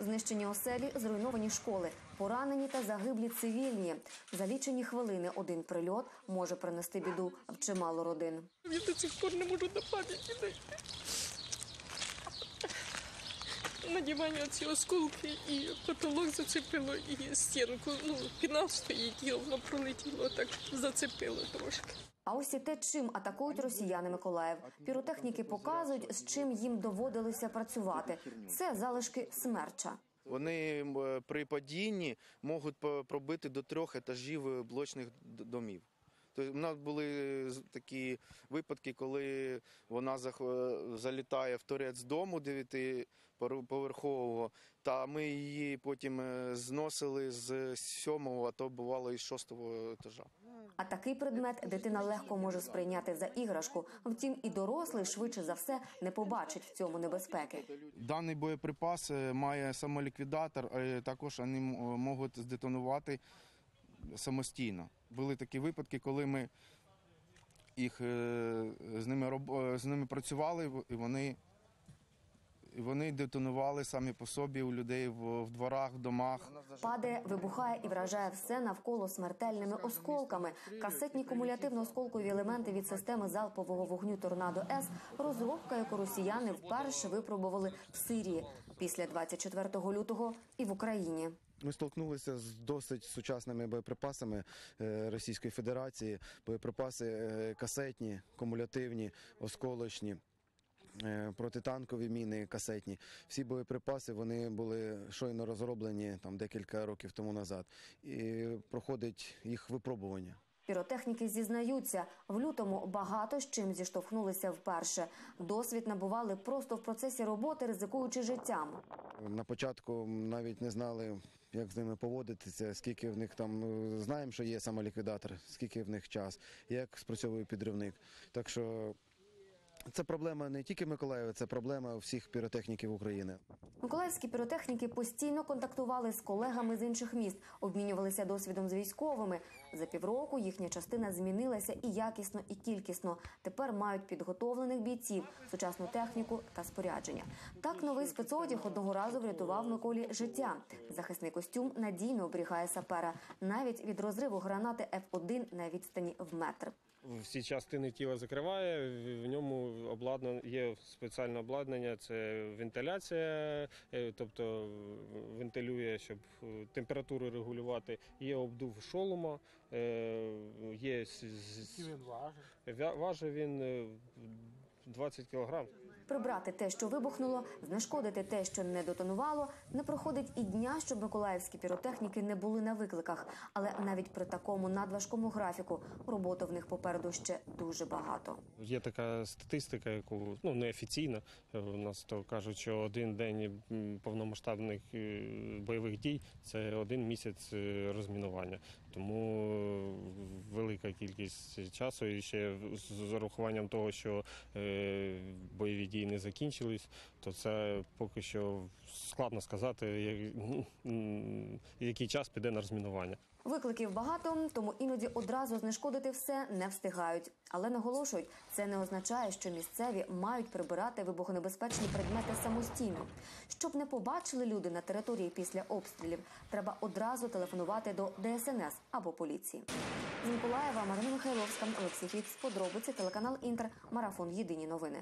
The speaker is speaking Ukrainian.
Знищені оселі, зруйновані школи, поранені та загиблі цивільні. За лічені хвилини один прильот може принести біду в чимало родин. Я до цих пор не можу до пам'яті дійти. Дивані ці осколки і потолок зацепило, і стінку. Ну, пінал стоїть, і воно пролетіло, так зацепило трошки. А ось і те, чим атакують росіяни Миколаїв. Піротехніки показують, з чим їм доводилося працювати. Це залишки смерча. Вони при падінні можуть пробити до трьох етажів е, блочних домів. Тобто, у нас були такі випадки, коли вона е, залітає в торець дому дев'ятиповерхового, та ми її потім е, зносили з сьомого, а то бувало і з шостого етажа. А такий предмет дитина легко може сприйняти за іграшку. Втім, і дорослий швидше за все не побачить в цьому небезпеки. Даний боєприпас е, має самоліквідатор, е, також вони можуть здетонувати самостійно. Були такі випадки, коли ми їх е, з ними роб- е, з ними працювали, і вони, і вони детонували самі по собі у людей в, в дворах, в домах. Падає, вибухає і вражає все навколо смертельними осколками. Касетні кумулятивно-осколкові елементи від системи залпового вогню Торнадо С розробка, яку росіяни вперше випробували в Сирії після 24 лютого і в Україні. Ми столкнулися з досить сучасними боєприпасами е, Російської Федерації. Боєприпаси е, касетні, кумулятивні, осколочні. е, Протитанкові міни касетні. Всі боєприпаси вони були щойно розроблені там декілька років тому назад. І проходить їх випробування. Піротехніки зізнаються, в лютому багато з чим зіштовхнулися вперше. Досвід набували просто в процесі роботи, ризикуючи життям. На початку навіть не знали, як з ними поводитися, скільки в них там е, знаємо, що є самоліквідатор, скільки в них час, як спрацьовує підривник. Так що це проблема не тільки Миколаєва, це проблема всіх піротехніків України. Миколаївські піротехніки постійно контактували з колегами з інших міст, обмінювалися досвідом з військовими. За півроку їхня частина змінилася і якісно, і кількісно. Тепер мають підготовлених бійців, сучасну техніку та спорядження. Так новий спецодяг одного разу врятував Миколі життя. Захисний костюм надійно оберігає сапера навіть від розриву гранати F1 на відстані в метр. Всі частини тіла закриває. В- ньому обладнано є спеціальне обладнання, це вентиляція, е, тобто вентилює, щоб е, температуру регулювати. Є обдув шолома, е, є Вя- важить він е, 20 кілограм. Прибрати те, що вибухнуло, знешкодити те, що не детонувало, не проходить і дня, щоб миколаївські піротехніки не були на викликах. Але навіть при такому надважкому графіку роботи в них попереду ще дуже багато. Є така статистика, яку ну неофіційна. е, У нас то кажуть, що один день повномасштабних е, бойових дій це один місяць е, розмінування. Тому велика кількість часу і ще з урахуванням того, що бойові дії не закінчились, то це поки що складно сказати, який час піде на розмінування. Викликів багато, тому іноді одразу знешкодити все не встигають. Але наголошують, це не означає, що місцеві мають прибирати вибухонебезпечні предмети самостійно. Щоб не побачили люди на території після обстрілів, треба одразу телефонувати до ДСНС або поліції. З Миколаєва Марина Михайловська, Олексій Фікс, подробиці, телеканал Інтер, марафон Єдині новини.